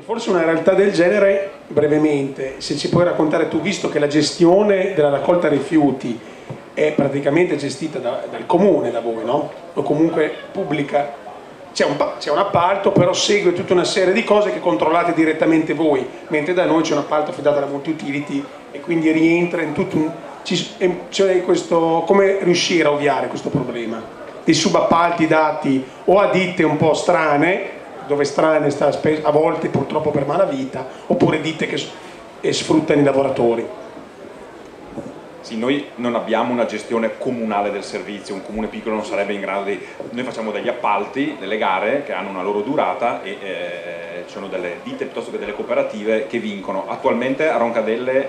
Forse una realtà del genere, brevemente, se ci puoi raccontare tu, visto che la gestione della raccolta rifiuti è praticamente gestita da, dal comune, da voi, no? O comunque pubblica, c'è un, un, appalto, però segue tutta una serie di cose che controllate direttamente voi, mentre da noi c'è un appalto affidato alla multi-utility e quindi rientra in tutto un... Cioè questo, come riuscire a ovviare questo problema? Di subappalti dati o a ditte un po' strane dove strane sta a volte purtroppo per malavita, oppure ditte che sfruttano i lavoratori. Sì, noi non abbiamo una gestione comunale del servizio, un comune piccolo non sarebbe in grado di... Noi facciamo degli appalti, delle gare che hanno una loro durata e eh, ci sono delle ditte piuttosto che delle cooperative che vincono. Attualmente a Roncadelle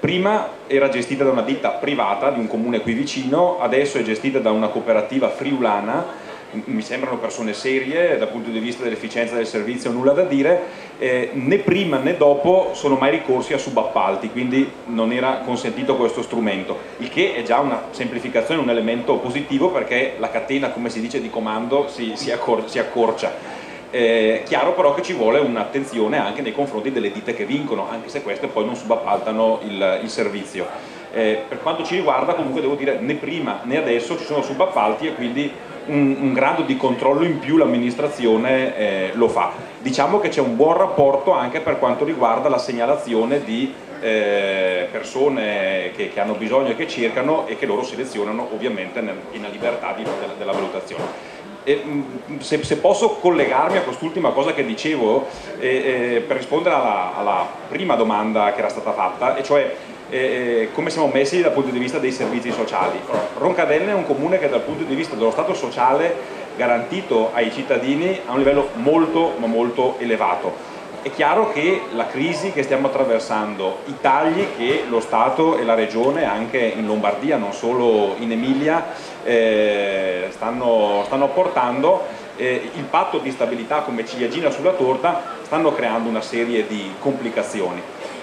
prima era gestita da una ditta privata di un comune qui vicino, adesso è gestita da una cooperativa friulana mi sembrano persone serie dal punto di vista dell'efficienza del servizio, nulla da dire, eh, né prima né dopo sono mai ricorsi a subappalti, quindi non era consentito questo strumento, il che è già una semplificazione, un elemento positivo perché la catena, come si dice, di comando si, si, accor si accorcia. Eh, chiaro però che ci vuole un'attenzione anche nei confronti delle ditte che vincono, anche se queste poi non subappaltano il, il servizio. Eh, per quanto ci riguarda comunque devo dire né prima né adesso ci sono subappalti e quindi un, un grado di controllo in più l'amministrazione eh, lo fa. Diciamo che c'è un buon rapporto anche per quanto riguarda la segnalazione di eh, persone che, che, hanno bisogno e che cercano e che loro selezionano ovviamente nel, in libertà di, della, della valutazione. E, mm, se, se, posso collegarmi a quest'ultima cosa che dicevo eh, eh, per rispondere alla, alla, prima domanda che era stata fatta, e cioè eh, come siamo messi dal punto di vista dei servizi sociali. Roncadelle è un comune che dal punto di vista dello stato sociale garantito ai cittadini a un livello molto ma molto elevato. È chiaro che la crisi che stiamo attraversando, i tagli che lo Stato e la Regione, anche in Lombardia, non solo in Emilia, eh, stanno, stanno, portando, eh, il patto di stabilità come ciliegina sulla torta, stanno creando una serie di complicazioni.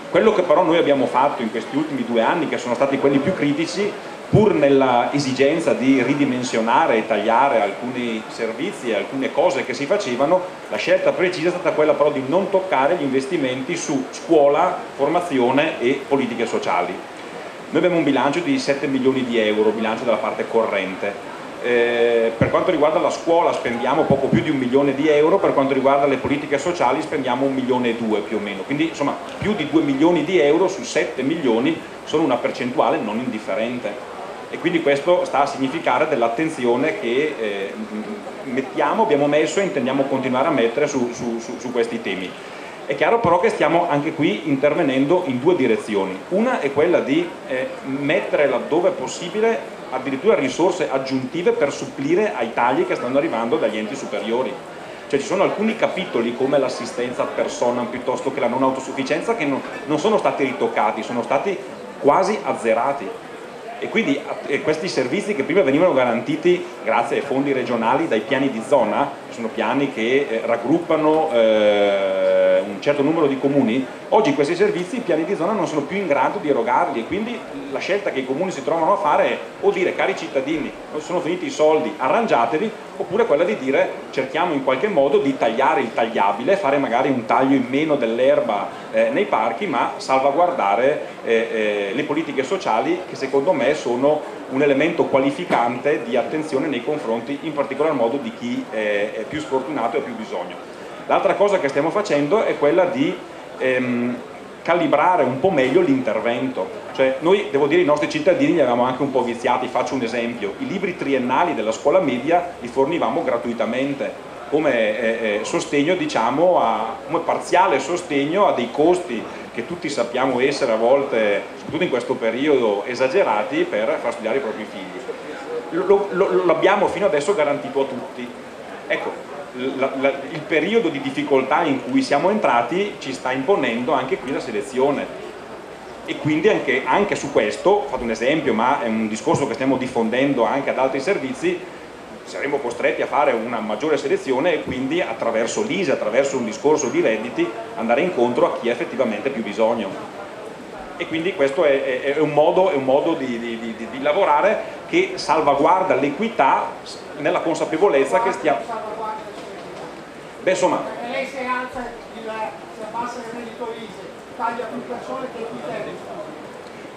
Quello che però noi abbiamo fatto in questi ultimi due anni, che sono stati quelli più critici, pur nella esigenza di ridimensionare e tagliare alcuni servizi e alcune cose che si facevano, la scelta precisa è stata quella però di non toccare gli investimenti su scuola, formazione e politiche sociali. Noi abbiamo un bilancio di 7 milioni di euro, bilancio della parte corrente, eh, per quanto riguarda la scuola spendiamo poco più di un milione di euro, per quanto riguarda le politiche sociali spendiamo un milione e due più o meno, quindi insomma più di due milioni di euro su 7 milioni sono una percentuale non indifferente e quindi questo sta a significare dell'attenzione che eh, mettiamo, abbiamo messo e intendiamo continuare a mettere su, su, su, su questi temi. È chiaro però che stiamo anche qui intervenendo in due direzioni. Una è quella di eh, mettere laddove possibile addirittura risorse aggiuntive per supplire ai tagli che stanno arrivando dagli enti superiori. Cioè ci sono alcuni capitoli come l'assistenza persona piuttosto che la non autosufficienza che non, non sono stati ritoccati, sono stati quasi azzerati e quindi questi servizi che prima venivano garantiti grazie ai fondi regionali dai piani di zona, sono piani che eh, raggruppano eh, certo numero di comuni, oggi questi servizi i piani di zona non sono più in grado di erogarli e quindi la scelta che i comuni si trovano a fare è o dire cari cittadini, sono finiti i soldi, arrangiatevi, oppure quella di dire cerchiamo in qualche modo di tagliare il tagliabile, fare magari un taglio in meno dell'erba eh, nei parchi, ma salvaguardare eh, eh, le politiche sociali che secondo me sono un elemento qualificante di attenzione nei confronti in particolar modo di chi è più sfortunato e ha più bisogno. L'altra cosa che stiamo facendo è quella di ehm, calibrare un po' meglio l'intervento. Cioè, noi, devo dire, i nostri cittadini li avevamo anche un po' viziati, faccio un esempio, i libri triennali della scuola media li fornivamo gratuitamente come eh, eh, sostegno, diciamo, a, come parziale sostegno a dei costi che tutti sappiamo essere a volte, soprattutto in questo periodo, esagerati per far studiare i propri figli. L'abbiamo fino adesso garantito a tutti. Ecco, la, la, il periodo di difficoltà in cui siamo entrati ci sta imponendo anche qui la selezione e quindi anche, anche su questo, ho fatto un esempio ma è un discorso che stiamo diffondendo anche ad altri servizi, saremo costretti a fare una maggiore selezione e quindi attraverso l'ISA, attraverso un discorso di redditi, andare incontro a chi ha effettivamente più bisogno. E quindi questo è, è, è un modo, è un modo di, di, di, di, lavorare che salvaguarda l'equità nella consapevolezza che stiamo... Beh, insomma... E lei se alza, il, se abbassa il reddito ISE, taglia più persone che più tempo.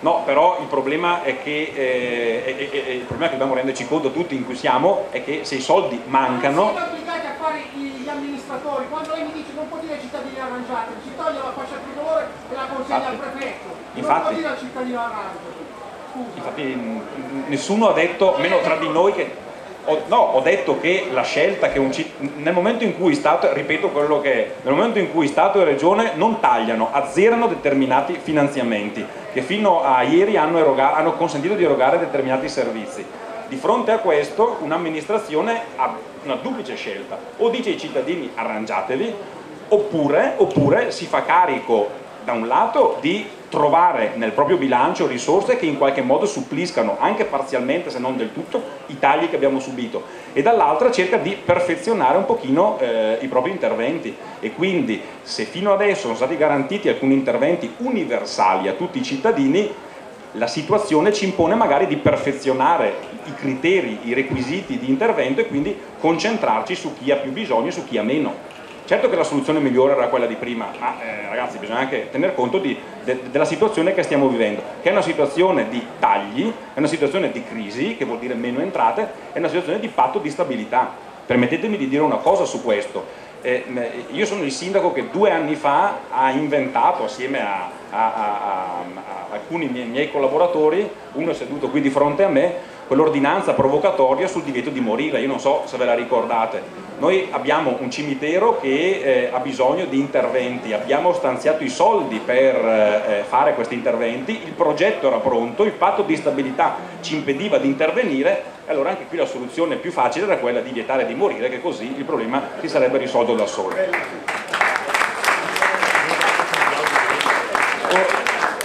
No, però il problema è che eh, è, è, è, il problema che dobbiamo renderci conto tutti in cui siamo è che se i soldi mancano. Siete obbligati a fare gli amministratori, quando lei mi dice non può dire ai cittadini arrangiati, si toglie la fascia tricolore e la consegna Infatti. al prefetto. Non Infatti. può dire al cittadino arrangiati. Scusa. Infatti nessuno ha detto, meno tra di noi, che... Ho, no, ho detto che la scelta che un. Nel momento in cui Stato, ripeto quello che è, nel momento in cui Stato e Regione non tagliano, azzerano determinati finanziamenti che fino a ieri hanno, eroga- hanno consentito di erogare determinati servizi. Di fronte a questo un'amministrazione ha una duplice scelta, o dice ai cittadini arrangiatevi, oppure, oppure si fa carico da un lato di trovare nel proprio bilancio risorse che in qualche modo suppliscano anche parzialmente se non del tutto i tagli che abbiamo subito e dall'altra cerca di perfezionare un pochino eh, i propri interventi e quindi se fino adesso sono stati garantiti alcuni interventi universali a tutti i cittadini la situazione ci impone magari di perfezionare i criteri, i requisiti di intervento e quindi concentrarci su chi ha più bisogno e su chi ha meno. Certo che la soluzione migliore era quella di prima, ma eh, ragazzi bisogna anche tener conto di, de, della situazione che stiamo vivendo, che è una situazione di tagli, è una situazione di crisi, che vuol dire meno entrate, è una situazione di patto di stabilità. Permettetemi di dire una cosa su questo. Eh, io sono il sindaco che due anni fa ha inventato assieme a, a, a, a alcuni miei, miei collaboratori, uno è seduto qui di fronte a me, quell'ordinanza provocatoria sul divieto di morire, io non so se ve la ricordate. Noi abbiamo un cimitero che eh, ha bisogno di interventi, abbiamo stanziato i soldi per eh, fare questi interventi, il progetto era pronto, il patto di stabilità ci impediva di intervenire allora anche qui la soluzione più facile era quella di vietare di morire, che così il problema si sarebbe risolto da solo.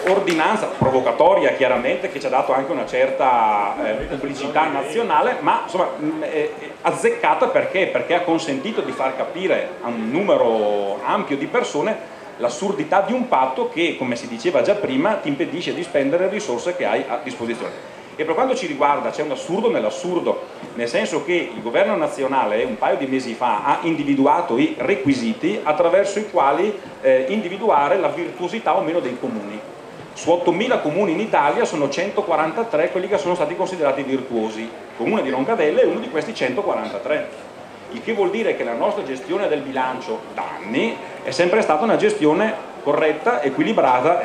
Ordinanza provocatoria chiaramente che ci ha dato anche una certa eh, pubblicità nazionale ma insomma è azzeccata perché? perché ha consentito di far capire a un numero ampio di persone l'assurdità di un patto che come si diceva già prima ti impedisce di spendere risorse che hai a disposizione e per quanto ci riguarda c'è un assurdo nell'assurdo, nel senso che il governo nazionale un paio di mesi fa ha individuato i requisiti attraverso i quali eh, individuare la virtuosità o meno dei comuni. Su 8.000 comuni in Italia sono 143 quelli che sono stati considerati virtuosi. Il comune di Roncadelle è uno di questi 143. Il che vuol dire che la nostra gestione del bilancio da anni è sempre stata una gestione corretta, equilibrata.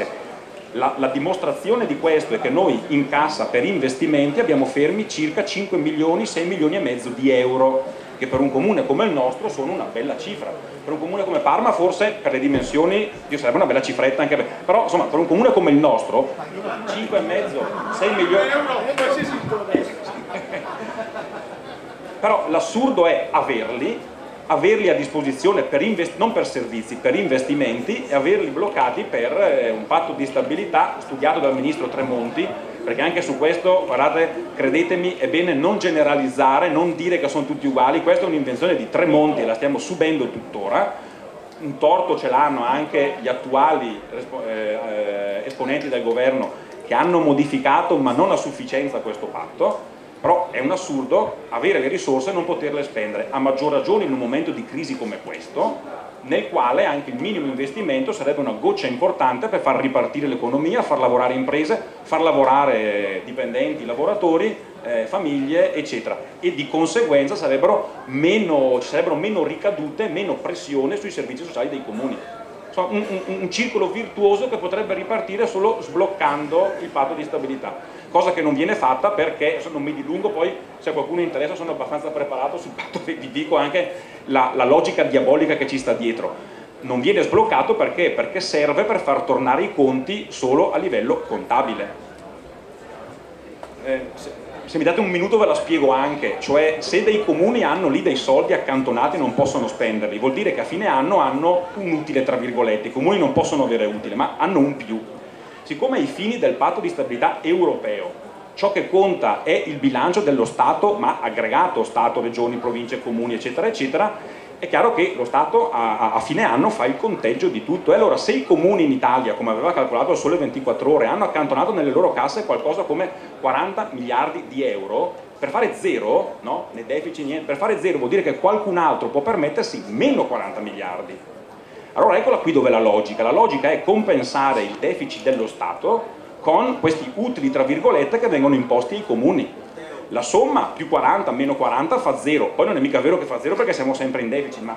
La, la dimostrazione di questo è che noi in cassa per investimenti abbiamo fermi circa 5 milioni, 6 milioni e mezzo di euro, che per un comune come il nostro sono una bella cifra. Per un comune come Parma forse per le dimensioni io sarebbe una bella cifretta anche per, però insomma per un comune come il nostro 5,5 6 milioni però l'assurdo è averli averli a disposizione per non per servizi, per investimenti e averli bloccati per eh, un patto di stabilità studiato dal ministro Tremonti perché anche su questo, guardate, credetemi, è bene non generalizzare, non dire che sono tutti uguali, questa è un'invenzione di Tremonti e la stiamo subendo tuttora, un torto ce l'hanno anche gli attuali eh, esponenti del governo che hanno modificato ma non a sufficienza questo patto, però è un assurdo avere le risorse e non poterle spendere, a maggior ragione in un momento di crisi come questo, nel quale anche il minimo investimento sarebbe una goccia importante per far ripartire l'economia, far lavorare imprese, far lavorare dipendenti, lavoratori, eh, famiglie, eccetera. E di conseguenza sarebbero meno, ci sarebbero meno ricadute, meno pressione sui servizi sociali dei comuni. Insomma, un, un, un circolo virtuoso che potrebbe ripartire solo sbloccando il patto di stabilità cosa che non viene fatta perché, non mi dilungo, poi se qualcuno interessa sono abbastanza preparato sul patto che vi dico anche la, la logica diabolica che ci sta dietro. Non viene sbloccato perché? Perché serve per far tornare i conti solo a livello contabile. Eh, se, se mi date un minuto ve la spiego anche, cioè se dei comuni hanno lì dei soldi accantonati e non possono spenderli, vuol dire che a fine anno hanno un utile tra virgolette, i comuni non possono avere utile, ma hanno un più Siccome ai fini del patto di stabilità europeo ciò che conta è il bilancio dello Stato, ma aggregato Stato, regioni, province, comuni, eccetera, eccetera, è chiaro che lo Stato a, a, fine anno fa il conteggio di tutto. E allora se i comuni in Italia, come aveva calcolato il Sole 24 Ore, hanno accantonato nelle loro casse qualcosa come 40 miliardi di euro, per fare zero, no? né deficit niente, per fare zero vuol dire che qualcun altro può permettersi meno 40 miliardi. Allora eccola qui dove è la logica, la logica è compensare il deficit dello Stato con questi utili tra virgolette che vengono imposti ai comuni. La somma più 40 meno 40 fa zero, poi non è mica vero che fa zero perché siamo sempre in deficit, ma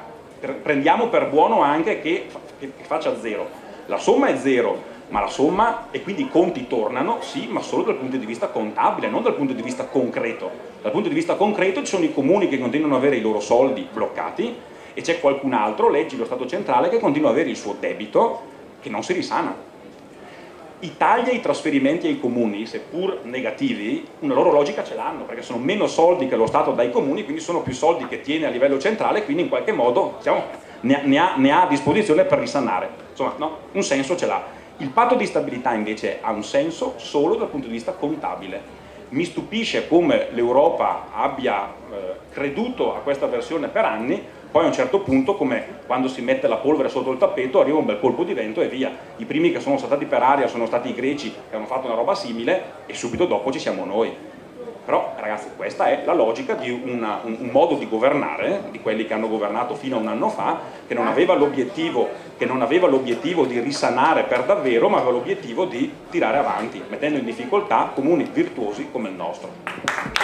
prendiamo per buono anche che, che faccia zero. La somma è zero, ma la somma e quindi i conti tornano, sì, ma solo dal punto di vista contabile, non dal punto di vista concreto. Dal punto di vista concreto ci sono i comuni che continuano ad avere i loro soldi bloccati e c'è qualcun altro, leggi lo Stato centrale, che continua ad avere il suo debito che non si risana. I tagli ai trasferimenti ai comuni, seppur negativi, una loro logica ce l'hanno, perché sono meno soldi che lo Stato dà ai comuni, quindi sono più soldi che tiene a livello centrale, quindi in qualche modo diciamo, ne, ne, ha, ne, ha, a disposizione per risanare. Insomma, no, un senso ce l'ha. Il patto di stabilità invece ha un senso solo dal punto di vista contabile. Mi stupisce come l'Europa abbia eh, creduto a questa versione per anni, poi a un certo punto, come quando si mette la polvere sotto il tappeto, arriva un bel colpo di vento e via. I primi che sono stati per aria sono stati i greci che hanno fatto una roba simile e subito dopo ci siamo noi. Però ragazzi questa è la logica di una, un, un, modo di governare, di quelli che hanno governato fino a un anno fa, che non aveva l'obiettivo di risanare per davvero, ma aveva l'obiettivo di tirare avanti, mettendo in difficoltà comuni virtuosi come il nostro.